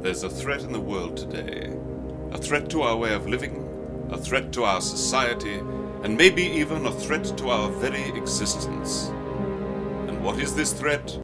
There's a threat in the world today. A threat to our way of living, a threat to our society, and maybe even a threat to our very existence. And what is this threat?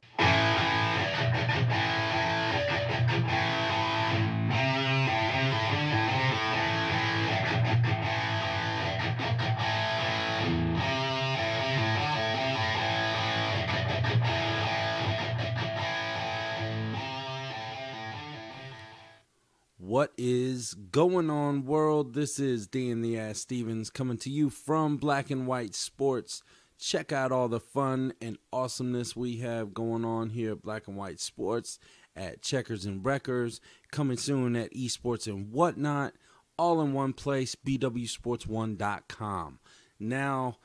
What is going on, world? This is Dan the Ass Stevens coming to you from Black and White Sports. Check out all the fun and awesomeness we have going on here at Black and White Sports at Checkers and Wreckers. Coming soon at Esports and Whatnot. All in one place, bwsports1.com. Now,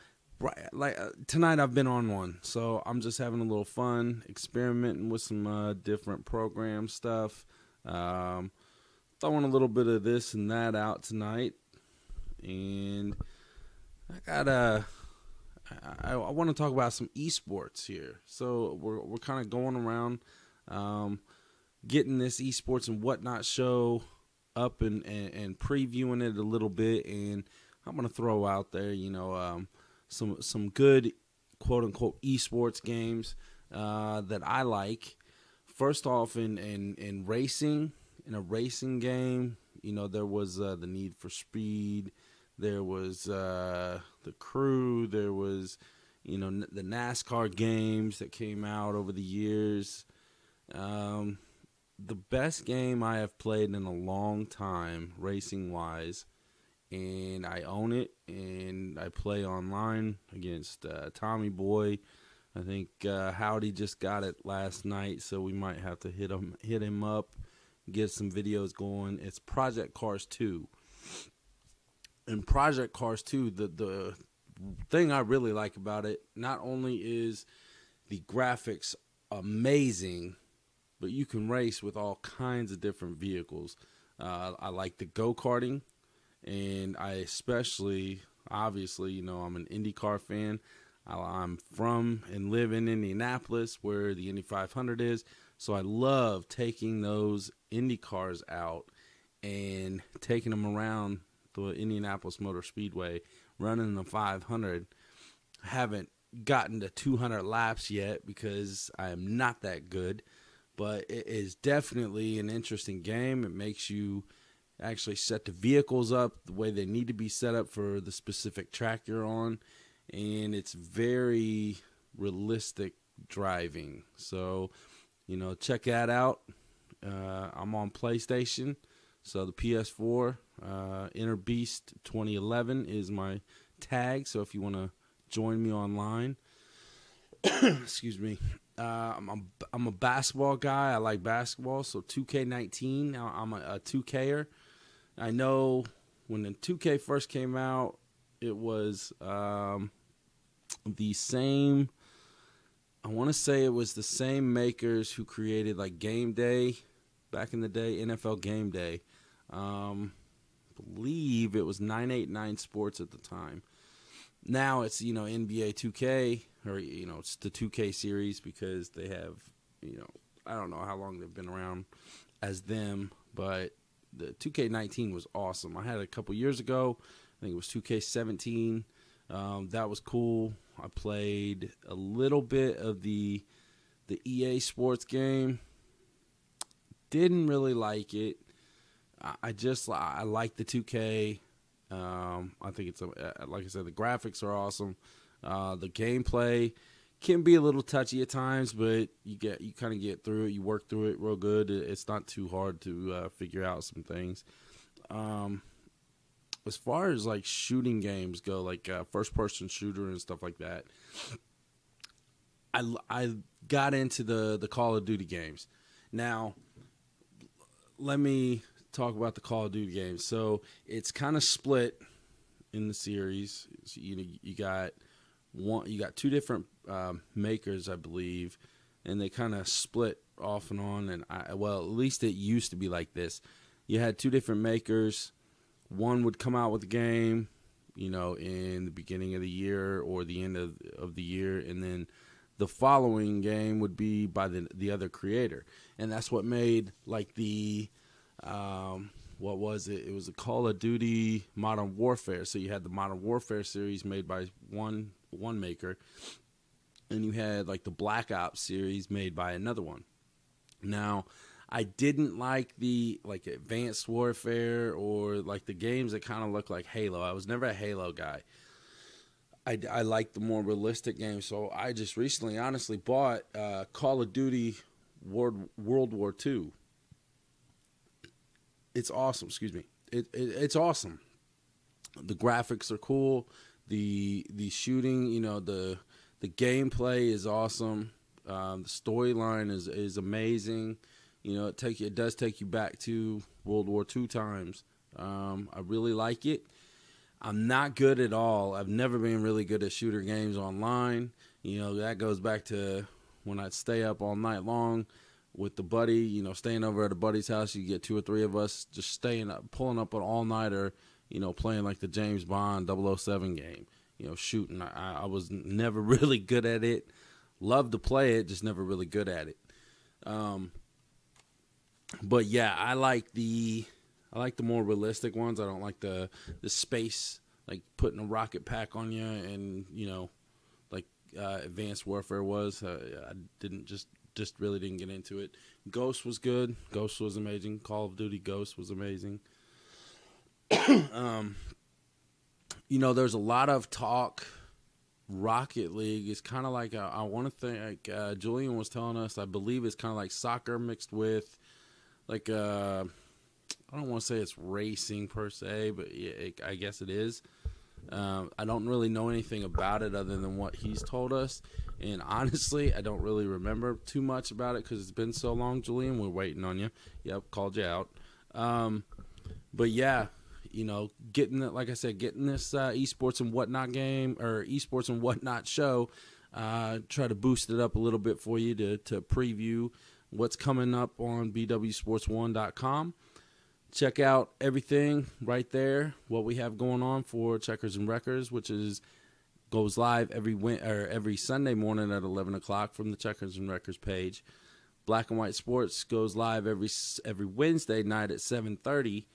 like uh, tonight, I've been on one, so I'm just having a little fun, experimenting with some uh, different program stuff. Um, throwing a little bit of this and that out tonight, and I got a. I, I want to talk about some esports here. So we're we're kind of going around, um, getting this esports and whatnot show up and, and, and previewing it a little bit, and I'm gonna throw out there, you know, um, some some good quote unquote esports games uh, that I like. First off, in in in racing, in a racing game, you know, there was uh, the Need for Speed, there was uh, the Crew, there was, you know, n- the NASCAR games that came out over the years. Um, the best game I have played in a long time, racing wise, and I own it, and I play online against uh, Tommy Boy. I think uh, Howdy just got it last night, so we might have to hit him hit him up get some videos going. It's Project Cars 2. And Project Cars 2, the the thing I really like about it not only is the graphics amazing, but you can race with all kinds of different vehicles. Uh, I like the go karting, and I especially, obviously, you know, I'm an IndyCar fan. I'm from and live in Indianapolis, where the Indy 500 is. So I love taking those Indy cars out and taking them around the Indianapolis Motor Speedway, running the 500. I haven't gotten to 200 laps yet because I am not that good, but it is definitely an interesting game. It makes you actually set the vehicles up the way they need to be set up for the specific track you're on, and it's very realistic driving. So you know, check that out. Uh, I'm on PlayStation, so the PS4 uh, Inner Beast 2011 is my tag. So if you want to join me online, excuse me. Uh, I'm, a, I'm a basketball guy. I like basketball. So 2K19, I'm a, a 2Ker. I know when the 2K first came out, it was um, the same I want to say it was the same makers who created like Game Day back in the day, NFL Game Day. Um, believe it was 989 Sports at the time. Now it's you know NBA 2K or you know it's the 2K series because they have you know I don't know how long they've been around as them, but the 2K19 was awesome. I had it a couple years ago. I think it was 2K17. Um, that was cool. I played a little bit of the the EA Sports game. Didn't really like it. I just I like the 2K. Um, I think it's a, like I said, the graphics are awesome. Uh, the gameplay can be a little touchy at times, but you get you kind of get through it. You work through it real good. It's not too hard to uh, figure out some things. Um, as far as like shooting games go, like uh, first person shooter and stuff like that, I, I got into the the Call of Duty games. Now, let me talk about the Call of Duty games. So it's kind of split in the series. So, you you got one, you got two different um, makers, I believe, and they kind of split off and on. And I, well, at least it used to be like this. You had two different makers one would come out with a game, you know, in the beginning of the year or the end of, of the year, and then the following game would be by the the other creator, and that's what made like the um, what was it? It was a Call of Duty Modern Warfare. So you had the Modern Warfare series made by one one maker, and you had like the Black Ops series made by another one. Now, I didn't like the like Advanced Warfare or like the games that kind of look like Halo. I was never a Halo guy. I, I like the more realistic games, so I just recently, honestly, bought uh, Call of Duty World World War II. It's awesome. Excuse me. It, it it's awesome. The graphics are cool. The the shooting, you know, the the gameplay is awesome. Um, the storyline is is amazing. You know, it take it does take you back to World War II times. Um, I really like it. I'm not good at all. I've never been really good at shooter games online. You know, that goes back to when I'd stay up all night long with the buddy, you know, staying over at a buddy's house. You get two or three of us just staying up, pulling up an all nighter, you know, playing like the James Bond 007 game, you know, shooting. I, I was never really good at it. Love to play it, just never really good at it. Um, but yeah, I like the I like the more realistic ones. I don't like the the space like putting a rocket pack on you and you know like uh, Advanced Warfare was. Uh, I didn't just just really didn't get into it. Ghost was good. Ghost was amazing. Call of Duty Ghost was amazing. um, you know, there's a lot of talk. Rocket League is kind of like I want to think. Uh, Julian was telling us. I believe it's kind of like soccer mixed with like uh, I don't want to say it's racing per se, but it, I guess it is. Um, I don't really know anything about it other than what he's told us, and honestly, I don't really remember too much about it because it's been so long. Julian, we're waiting on you. Yep, called you out. Um, but yeah, you know, getting it, like I said, getting this uh, esports and whatnot game or esports and whatnot show. Uh, try to boost it up a little bit for you to to preview what's coming up on bwsports1.com. Check out everything right there, what we have going on for Checkers and Wreckers, which is goes live every win- or every Sunday morning at 11 o'clock from the Checkers and Wreckers page. Black and White Sports goes live every every Wednesday night at 7:30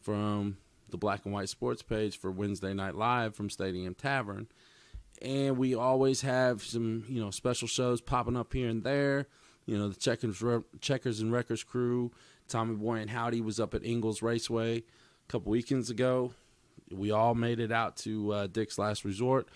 from the Black and White Sports page for Wednesday Night Live from Stadium Tavern. And we always have some, you know, special shows popping up here and there. You know, the Checkers, Checkers and Wreckers crew, Tommy Boy and Howdy was up at Ingles Raceway a couple weekends ago. We all made it out to uh, Dick's Last Resort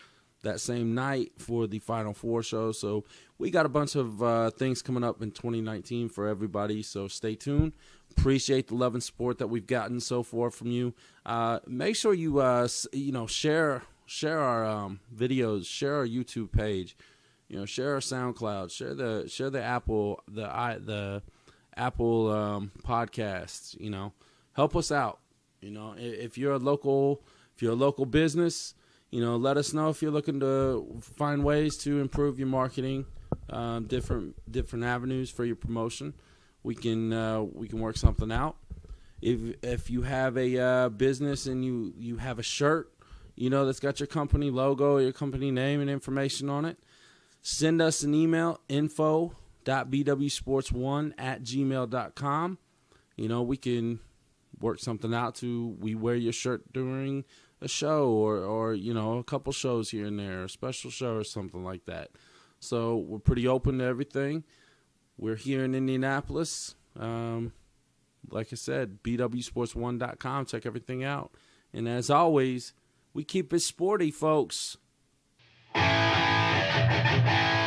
that same night for the Final Four show. So we got a bunch of uh, things coming up in 2019 for everybody. So stay tuned. Appreciate the love and support that we've gotten so far from you. Uh, make sure you uh, you know share share our um, videos, share our YouTube page you know, share our SoundCloud, share the share the Apple the i the Apple um, podcasts. You know, help us out. You know, if you're a local if you're a local business, you know, let us know if you're looking to find ways to improve your marketing, um, different different avenues for your promotion. We can uh, we can work something out. If if you have a uh, business and you you have a shirt, you know, that's got your company logo, your company name, and information on it Send us an email, info.bwsports1 at gmail.com. You know, we can work something out to we wear your shirt during a show or, or you know, a couple shows here and there, a special show or something like that. So we're pretty open to everything. We're here in Indianapolis. Um, like I said, bwsports1.com. Check everything out. And as always, we keep it sporty, folks. Thank you.